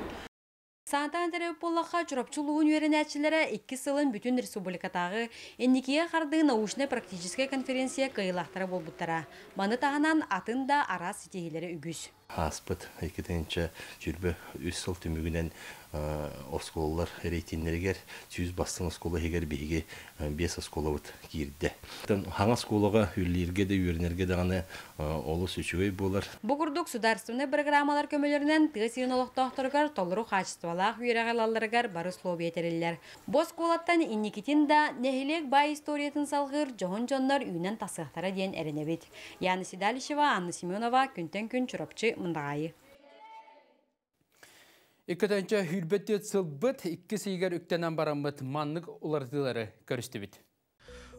Саантан тәрәп боллаға жұрапчылуын үйренәтчілері 2 сылын бүтін республикатағы энникеге қарды научный практическая конференция кайылақтары болбуттара. Маны тағынан атын ара сетегелері үгіз. Аспыт, екетенче жүрбі үс сыл түмігінен осколалар рейтиннергер сүйіз бастың оскола хегер бейге бес оскола бұт кирді. Хаңа осколаға үллерге де үйернерге дағаны олы сүчугей болар. Бұғырдық сударственный программалар көмелерінен тығыз енолықтақтырғар толыру қачыстывалақ үйерағалаларығар бары етерелер. Бос инникетин да нехилек бай историятын салғыр жоғын жонлар үйінен тасықтары ден әрінебет. Яны Сидалишева, Анна Семенова, күнтен күн чұрапчы мындағайы. Иккетенче хүрбеттет сылбыт, икки сейгер үктенен барамыт маннык улардылары көрісті бит.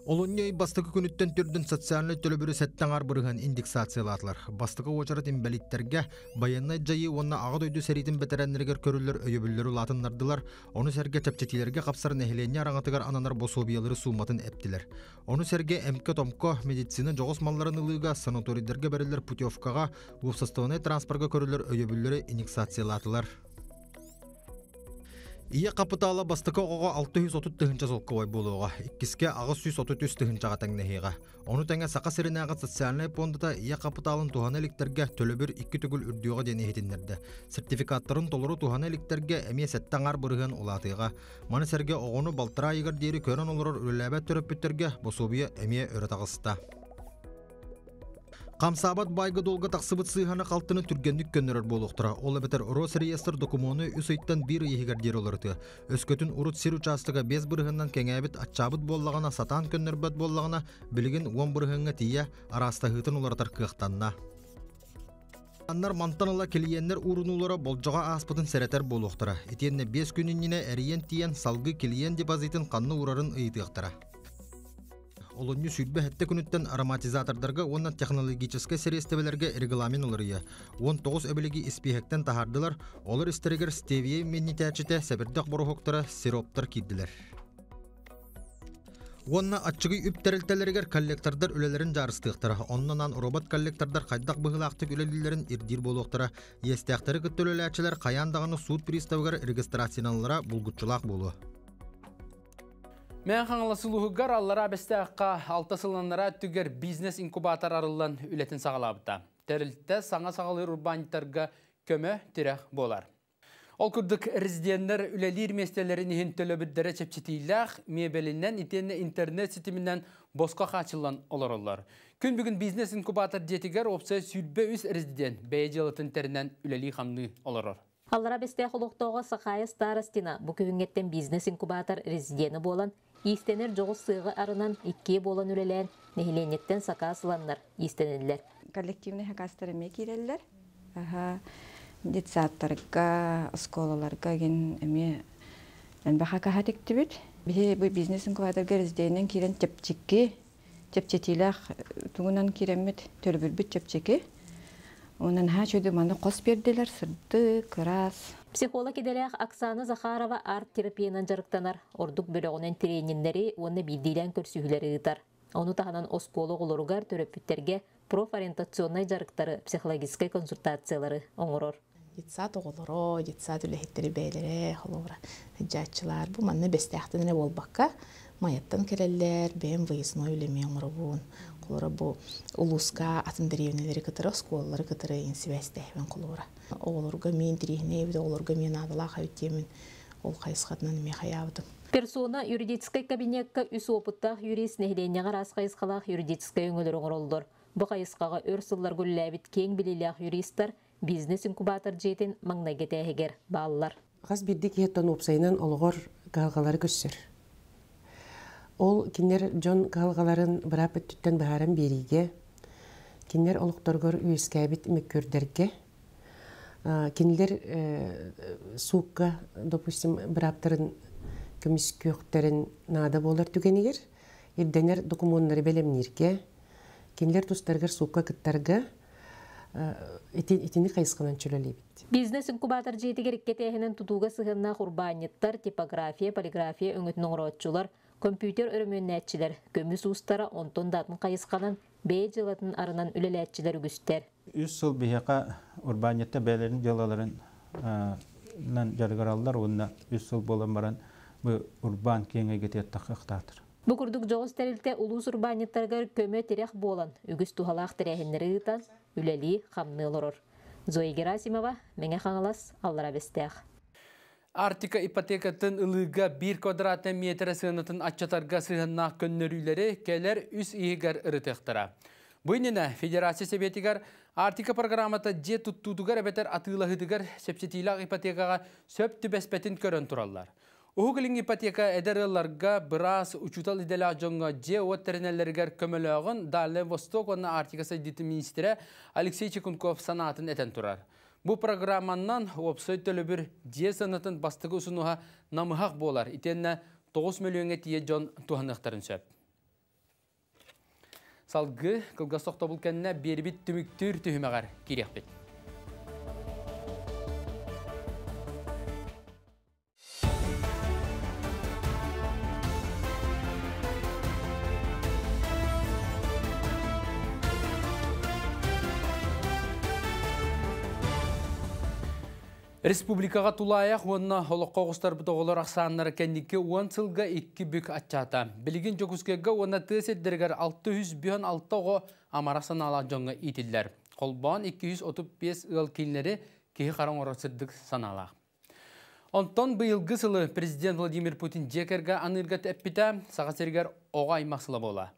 Олонней бастығы күніттен түрдің социальный төлөбірі сәттен арбырыған индексациялатылар. Бастығы очарат имбелиттерге баяннай жайы онна ағы дөйді сәретін бәтәрәнлергер көрілер өйөбілері латыннардылар. Оны сәрге чәпчетилерге қапсар нәхілене араңатығар ананар бособиялары суматын әптілер. Оны сәрге әмкі томко медицина жоғыс малларын ылыға санаторидерге бәрілер путевкаға, ұпсастығыны транспорға көрілер өйөбілері индексациялатылар. Ия капитала бастыка оға 630 тыһынча солка бой болуға, иккиске ағыз 133 тыһынчаға тәңнәһиға. Оны тәңә сақа сиренәға социальный фондыта ия капиталын туханы электерге төлөбір икки түгіл үрдüğe дене хетиннерді. Сертификаттарын толыру туханы электерге әме сәттаңар бұрығын улатыға. Маны сәрге оғыны балтыра егер дері көрін олырыр бүттерге босубия әме өрі. Камсабат байга долга тақсыбыт сыйхана қалтыны түргенлік көннөрөр болуқтыра. Ол әбетер Росреестр докумоны үс ыйттан бир ехігер дер олырды. Өскөтін урут сир участыга без бұрығынан кеңәбіт атчабыт боллағына сатан көннөрбөт боллағына білігін он бұрығынға тия араста хытын оларатар кықтанна. Аннар мантаныла келиеннер урунулара болжаға аспытын сәрәтер болуқтыра. Етенне 5 күнініне әриен тиен салгы келиен депозитин қанны урарын ыйтықтыра. Олонню сүрбе хетте күнүттен ароматизатордарга онна технологический серестебелерге регламент олырыя. 19 өбілігі испехектен тахардылар, олар истерегер стевие меннитәчите сәбірдік борохоктара сироптар киддилер. Онна аччыгы үп коллектордар үлелерин жарыстыктыра. Оннан робот коллектордар кайдак быгылактык үлелилерин ирдир болуктыра. Естәктәре көттөлөләчеләр каяндагыны суд приставыгар регистрацияланлара булгучулак болу. Мен қаңыласылуғығар аллара бәстәққа алтасыланлара түгер бизнес инкубатор арылан үлетін сағалабыта. Тәрілтті саңа сағалыр урбанитарға көмі тірек болар. Ол күрдік резиденттер үлелер местелерін ехін төлөбіддері чепчетейләқ мебелінен итені интернет сетімінен босқа қачылан олар Күн бүгін бизнес инкубатор жетігер опция сүрбе үз резидент бәйе жылытын тәрінен үлелі қамны оларыр. Аллара бесте холуктоого Сахая старостина күнгеттен бизнес инкубатор резидені болан Истенер жоғыз сыйғы арынан икке болан үлелән нехиленеттен сака сыланнар истенеллер. Коллективный хакастар эме киреллер. Аха детсаттарга, сколаларга ген эме баха каха тектибит. Бихе бу бизнес инкубаторга раздейнен кирен чепчикки, чепчетилах тугунан киремет төлбүрбүт чепчеки. Онан ха чөйдө маны қос бердилер, сырды, кырас, Психолог иделях Оксана Захарова арт терапиянан жарыктанар. Ордук бөлөгүнен трениннери оны бидилен көрсүһүлери ытар. Оны таханан осколог олоругар төрөпүттерге профориентационный жарыктары, психологический консультациялары оңорор. Детсат оголоро, детсат үлехеттери бейлере, холора, жачылар. Бу манны болбакка, маяттан келелер, бем выездной үлеме. Колора бу улуска атын деревнелери кытыры, сколлары кытыры инсвязь тәхбен колора. Олорга мен деревне бит олорга мен адала хавтемин. Ол кайсхатнан ме хаябдым. Персона юридический кабинетка үс опыттах юрист нехленега рас кайсқалах юридический өңөлөр оңоролдор. Бу кайсқага өр сыллар гүлләбит кең юристтар бизнес инкубатор жетин маңнайга тәһегер бааллар. Газ бирдик хеттон опсайнан олгор галгалары көссөр. Ол кинер Джон галгаларын бирапыт түттен бааран бериге, кинер олукторгор үйескәбит мөккөрдерге, кинлер э, сукка, допустим, бираптарын көміскөктерін нада болар түгенегер, ирденер документары белемнирге, кинлер тустаргар сукка кыттарга, итини кайысқанан чөлөлейбит. Бизнес инкубатор жеті кереккетехінен тутуға сығынна құрбаниттар, типография, полиграфия өңітінің ұротчулар, компьютер өрөмөннәтчилер, көмүс устара онтон датын кайысканан бей жылатын арынан үлеләтчилер үгүстер. Үс сыл бияка урбанетте бәйлерин жылаларын нан жаргараллар онна үс сыл болан баран бу урбан кеңеге теттақықтатыр. Бу курдук жоғыз тәрілте улус урбанеттаргар көмө терех болан үгүс тухалаах терехиннери ытан үлели хамны. Зоя Герасимова, меңе хаңалас, аллара бестех. Артика ипотекатын ылыга бир квадрат метр сыынатын атчатарга сыынна көннөрүлері келер үс иегер ырытықтыра. Бұйнына Федерация Себетигер Артика программата же туттудугар әбетер атылahıdıgar сепсетилақ ипотекаға сөп түбәспәтін көрін тураллар. Ипотека эдерыларга бирас учутал иделя жоңга же оттернеллергер көмөлөгөн Дальний Восток Артика Садиты министрі Алексей Чекунков санатын этен турар. Бу программаннан опсой төлөбүр дие санатын бастығы ұсынуға намыхақ болар. Итенне 9 миллионға тие жон туғанықтарын сөп. Салғы кылгастық тобыл кәнне бербит түміктүр түхімеғар керек бет. Республикаға тулаяқ онна олыққа қостар бұтоғылар ақсанлары кәндікке уан сылға ikki бүк атчата. Білген жокускеге онна тыз еддергер 600 бүйін 6 оғы амарасын ала жоңға итілдер. Қолбан 235 ыл кейлері кейі қаран орасырдық саналақ. Онтон бұйылғы сылы президент Владимир Путин жекерге анырғат әппіті сағасергер оға аймақсылы бола.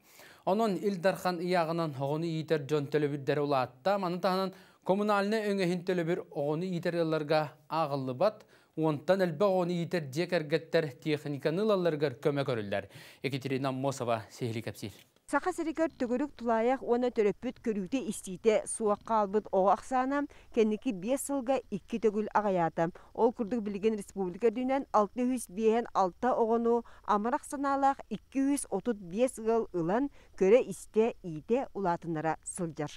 Onun Илдархан ияғынан оғыны иетер жон төлөбүрдері улаатта, маны тағынан коммунальны өңөһин төлөбүр оғыны иетерлерга ағылы бат, онтан әлбі оғыны иетер жекергеттер техниканылаларгар көмө көрілдер. Екатерина Мосова, Сехли Капсир. Сақа сірігер түгірік тұлаяқ оны төрөппүт көрүүте истите суаққа албыт оғы ақсана, кәнекі 5 сылға 2 төгіл ағаята. Ол күрдік білген республика дүйнен 600 бейін 6 оғыну, амарақ саналақ 235 ғыл ылан көрі исте ите улатынара сылжар.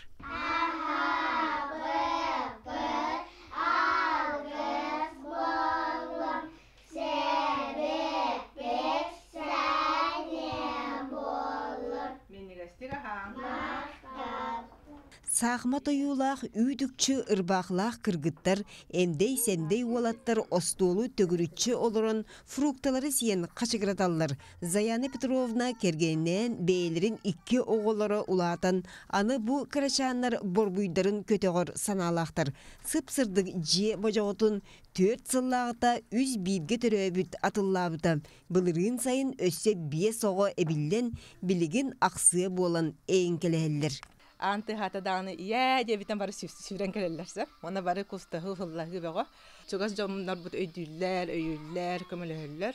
Сағыма тойулақ үйдікчі ырбақлақ кыргыттар, әндей сәндей олаттар остолу төгірітчі олырын фрукталары сиен қашығыраталар. Заяны Петровна кергеннен бейлерін икки оғылары улатан, аны бұ карачанлар борбуйдарын көтеғыр саналақтар. Сып-сырдық же божағытын төрт сыллағыта үз бирге төрөбүт атыллабыта. Былырын сайын өссе бие соғы әбілден білігін ақсыя болан әйін келелер. Анты хата даны я дебитен бары сүрен келелерсе она бары куста хыллахы бего чугас жомнар бут өйдүллер өйүллер көмөлөллер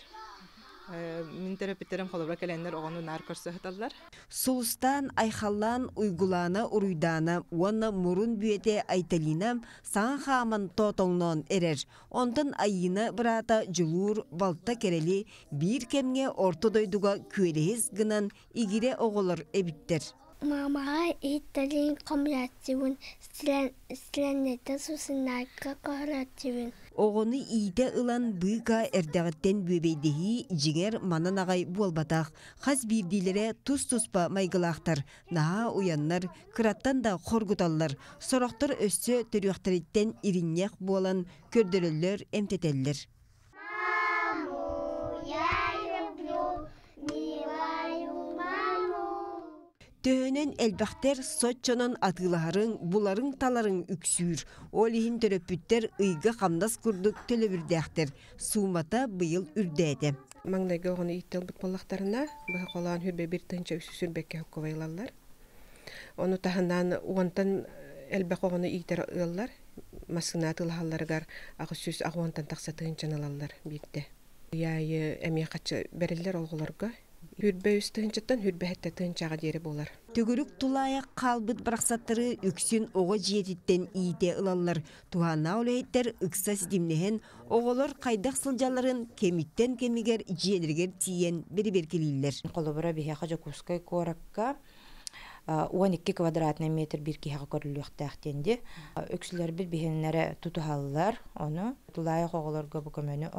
мин терапевтерим холобра келенлер огону нар көрсөталлар Сулустан айхаллан уйгулана уруйдана уанна мурун бүйете айталина сан хаман тотоңнон эрер. Онтын айына брата жылур балта керели бир кемге ортодойдуга күелеһиз гынан игире оголор эбиттер. Мамаға иттелин коммуникативын сленнетен сусыннайка коррективын. Оғыны иде ылан быга эрдәгеттен бөбейдеһи жиңер манан агай буолбатах хас бирдилере тус-туспа майгылахтар наha уяннар кыраттан да хоргуталлар. Сорохтор өссө төрүөхтериттен ириннех буолан көрдөрөллөр эмтетеллер Төһөнен элбәхтер сотчонон атылаһарың, буларың таларың үксүүр. Ол иһин төрөппүттер ыйга хамнас курдук төлөбүрдәхтер. Суумата быйыл үрдәде. Маңдайга огону иттел бут боллактарына, бу колан хүрбе бир тынча үсүсүр бекке хокковайлалар. Оны тахандан уантан элбәк огону иттер ыллар. Масына тылхалларгар агысүс агуантан такса тынчаналалар бирде. Яйы эми качы берилер олголорго Хүрбе үс тыынчыттан хүрбе хэтте тыынчаға дері болар. Төгүрүк тулая қалбыт барақсаттары үксін оғы жетіттен иите ылалар. Туғана олейттер ыкса сидимнehen оғолор қайдақ сылжаларын кемиттен кемигер жиелергер тиен бері-беркелейлер. Қолыбыра коракка 12 квадратный метр бир киһаға көрүлүөхтээхтенди өксүлөр бир бихеннере тутухаллар ону тулайы оголорго бу көмөнү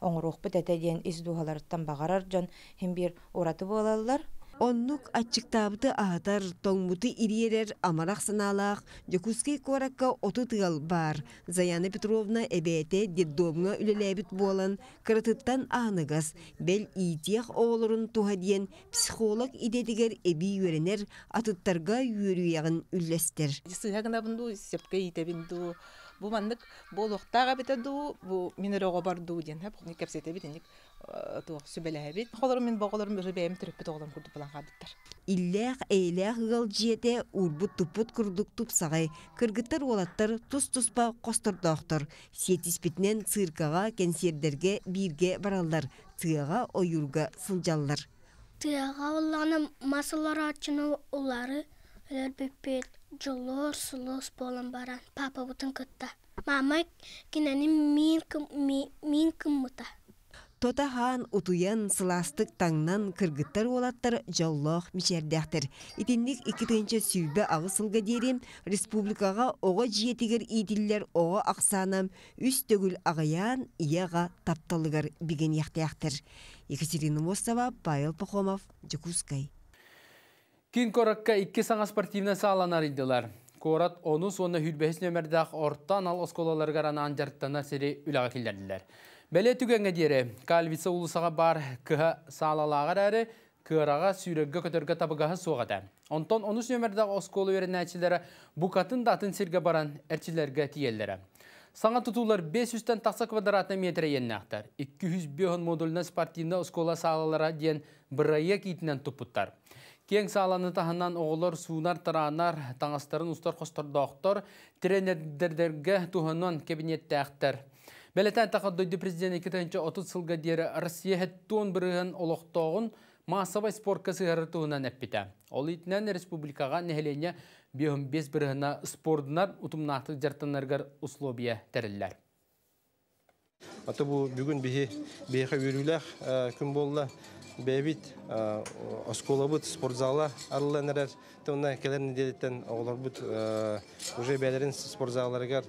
оңоруохпут эте диэн ис дуухаларыттан багарар жон хим бир ураты буолаллар Оннук ачыктабыты аһатар тоңмуты ириерер амарах саналаах Жокускай коракка оту тыал бар. Заяна Петровна эбээте детдомга үлеләбит буолан кырытыттан аныгас бел иитиях оолорун туха диен психолог идедигер эби үйренер атыттарга үйөрүягын үллестер. Сыягына бунду сепке ите бинду бу мандык болохтага битеду бу минерого барду туох сүбелэбит холорум мен боголорум рыбэм төрөппүт оголорум курдуп балан хадыттар Иллях эйлях гыл жиете урбут тупут курдук тупсагай кыргыттар олаттар тус-туспа костордоохтор сиетиспитинен циркага кенсердерге бирге бараллар. Тыага оюрга сылжаллар Тыяға оланы масалар ачыны улары өлер беппет жолор сулус болан баран папа бутын кытта. Мама кинени мин кым мин кыммыта. Тота хаан утуян сыластык таңнан кыргыттар олаттар жоллох мичердәхтер. Итинник ики тыынча сүйбе агысылга дерим республикага ого жиетигер идиллер ого аксанам үс төгүл агаян ияга тапталыгар биген яхтяхтер. Екатерина Мостова, Павел Пахомов, Джекускай. Кин коракка икки саңа спортивна сааланар идылар. Корат оны соны хүлбәхіс нөмірдақ орта анал осколаларға ранан жарттана сері үліға келдерділер. Бәле түгенге дере, калвица улысаға бар кыға салалағар әрі, кыраға сүйрегге көтөргө табыгаһы суогата. Онтон 13 нөмірдегі осколы верен әчілері бұқатын датын сирге баран әрчілерге тиеллері. Саңа тұтулар 500-тен тақса квадратны метр еннақтар. 200 модульна спортивна оскола салалара ден бірайы кейтінен тұппыттар. Кең саланы тахынан оғылар суынар таранар, таңастарын ұстар қостар доқтар, тренердердерге туғанан кабинетті әқтар. Бәлетен тақадойды президент 2-30 сылға дері Россия хәттуын бірігін олықтауын массовай спортқа сығарытуынан әппіті. Ол итінен республикаға нәхелене 5 бірігіна спордынар ұтымнақтық жартынарғар условия тәрілілер. Аты бұл бүгін бейхе өріләқ күн болла бәбит осколабыт спортзала арыланырар. Тонна келер неделеттен олар бұд уже бәлерін спортзаларығар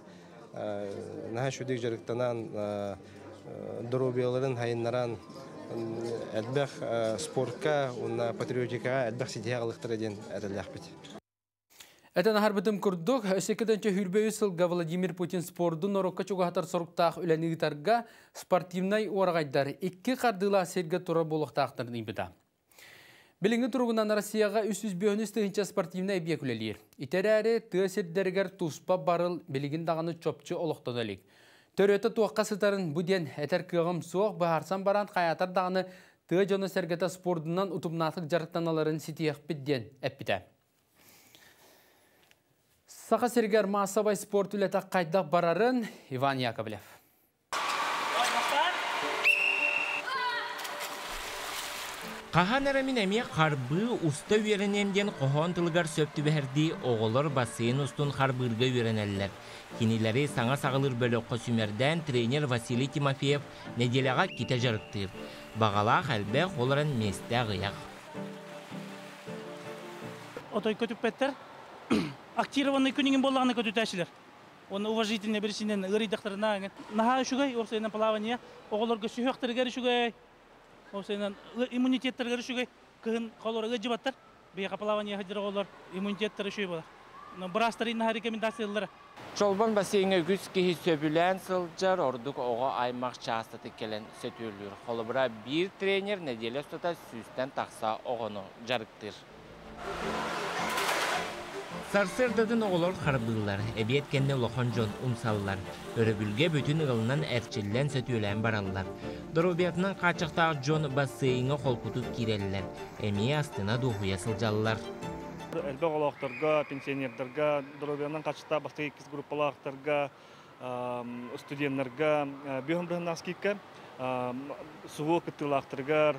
наға шүдік жарықтанан дробияларын хайыннаран әлбәқ спортқа, патриотикаға әлбәқ сидеға ғылықтыр еден әділәқ біт. Әтен харбытым күрдік, өсекеденче хүрбеуі сылға Владимир Путин спордың орыққа чуғатар сұрықтақ үләнігітарға спортивнай орағайдар екі қардыла серге тұра болықтақтарын имбіда. Біліңі тұрғынан Россияға 300 тігінші спортивнай әбе күлелер. Итер әрі түйесердергер туспа барыл білігін дағаны чопчы олықтан әлік. Төрөті туаққа сытарын бұден әтер кығым соқ бұхарсан баран қаятар дағаны түйе жоны сәргеті спордынан ұтымнатық жарықтаналарын сетияқ бідден әппіті. Сақа сергер массовай спорт үлеті қайдақ барарын Иван Яковлев. Қахан әремін әме қарбы ұста үйеренемден қохон тылғар сөпті бәрді оғылыр бассейн ұстын қарбырға үйеренелілер. Кенелері саңа сағылыр бөлі қосумерден тренер Василий Тимофеев неделяға кете жарықтыр. Бағалақ әлбе қолырын месті ғияқ. Отой көтіп бәттер, актированный күнігін болағына көтіп әшілер. Оны уважительный бірісінен ұридақтарына, наға үшігай, орсайынан плавания, сүйіқтіргер үшігай, осынан иммунитеттер үшігай, кығын қолыр ұжыбаттар, бейға плавания хадыр оғылыр иммунитеттер болар. Бірастар инна рекомендациялары. Чолбан бассейне күз кихи сөбілен сылжар ордук оға аймақ частаты келен сөтүлүр. Холыбыра bir тренер неделе ұстата сүстен тақса оғыны жарықтыр. Сарсырдадын оғылар қарбылар, әбиет лохон жон умсаллар, өрөбүлге бүтін ығылынан әрчіллен сөтүлән бараллар. Дұрубиятынан қачықтақ жон бассейңі қолкутып киреллер, әмей астына духуя сылжаллар. Әлбә олақтарға, пенсионердарға, дұрубиянан қачықта басқа екіз группалақтарға, студенттарға, бүйім суы кыттылақтыргар,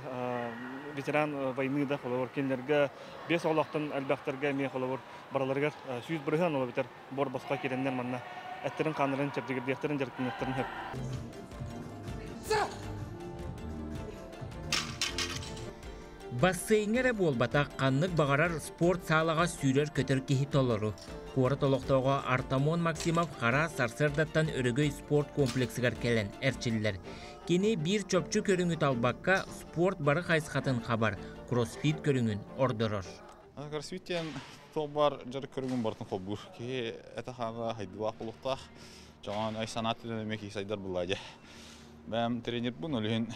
ветеран войныда холовор кенлерге, бес олақтан әлбәқтарға ме холовор бараларгар сүйіз бірген олы бітер бор басқа кереннер манна әттерін қанырын чәптігірдектерін жарқынлықтарын хеп. Бассейнгере болбата қаннық бағарар спорт салаға сүйрер көтір кехи толору. Куары толықтауға Артамон Максимов қара сарсырдаттан өрігөй спорт комплексігер келен әрчілілер. Кені бір чопчу көріңі талбаққа спорт бары қайсқатын қабар, кроссфит көріңін ордырыр. Кроссфиттен тол бар жары көріңін бартын қол бұр. Ке әті қанға хайдылақ болуқтақ. Жоған ай санат түнемек сайдар бұлайды. Бәм тренер бұн өлігін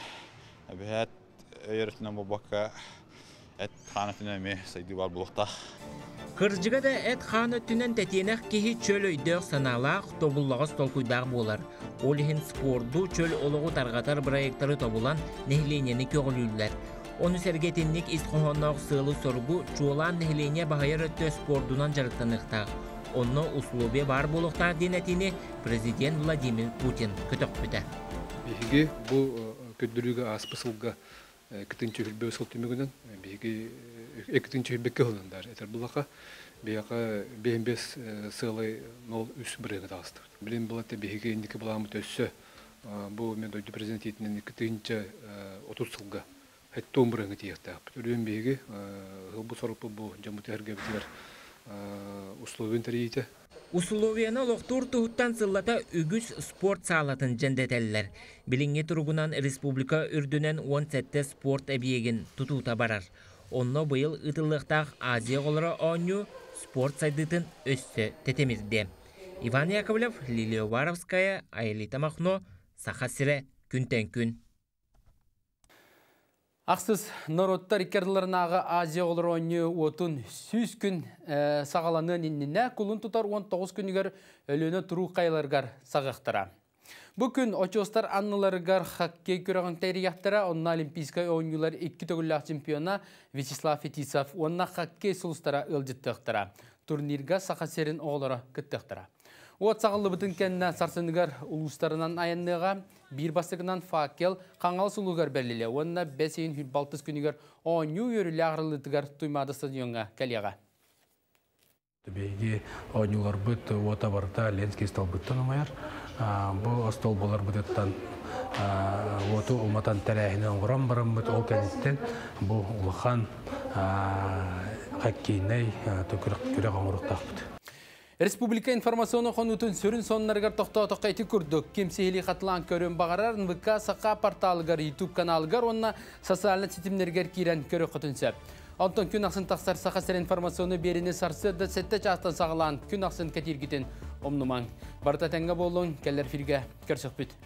әбәт өйірітінен болбаққа әт қаны түнеме сайды бар болуқтақ. Кыржыга да эт ханы түнен тәтенек кихи чөл өйдөк саналақ тобуллағыз толкуйдағы болар. Олихин спорду чөл олығы тарғатар проекттары тобулан нехленені көгілілер. Оны сәргетінник исқоғаннақ сылы соргу чуолан нехлене бағайыр өтті спордунан жарықтанықтақ. Оны условия бар болуқтақ денетini президент Владимир Путин хүлбө сыл түмөгүнөн биһиги экитинчи хүлбекке хылындар сылы үс бу мен президент итинен кытынчы отуз сылга хеттон бирыгы тиякта төрүн биһиги хылбу сорупу бу жамут эрге битер условиен терийте Условияны лохтур туһуттан сыллата үгүс спорт салатын жендетеллер. Билинге тургунан республика үрдүнен 17 спорт әбиегин тутута барар. Онно быйыл ытыллыктах Азия голора оню спорт сайдытын өссө тетемирде. Иван Яковлев, Лилия Варовская, Айлита Махно, Сахасире, күнтен күн. Ақсыз народтар икерлернағы Азия олар ойны отын сүйіз күн э, сағаланы нинне күлін тұтар 19 күнігер өліні тұру қайларғар сағықтыра. Бұл күн очостар анныларыгар хоккей көрігін тәрияқтыра, онна олимпийскай ойынылар 2 төгілләқ чемпиона Вячеслав Фетисов, онна хоккей сұлыстара ылжыттықтыра. Турнирға сақасерін оғылары күттіқтіра. От сағылы бұтын кәнна сарсыныгар ұлыстарынан аянныға бір басығынан факел қаңал сұлығар бәлілі. Онына бәсейін хүлбалтыз күнігер оңю өрілі ағырылытығар тұймады стадионға кәлияға. Бейге оңюлар бұт, ота барда Ленский стал бұттан омайар. Бұл остол болар бұтыттан оту уматан тәрәхінен ғұрам барам бұт ол кәнеттен бұл ұлыған қәккейней күрек аңырықтақ бұт. Республика информационы қонутын сөрін соннарғар тоқтау-тоққа еті күрдік. Кемсейлі қатылан көрін бағарар НВК сақа порталығар YouTube каналығар онына социальный сетімнергер кирен көрі құтынсы. Антон күн ақсын тақсар сақа сәр информационы беріне сарсы да сәтті жастан сағылан күн ақсын кәтергітен омныман. Барта тәңгі болуын кәлер фирге көрсік бүт.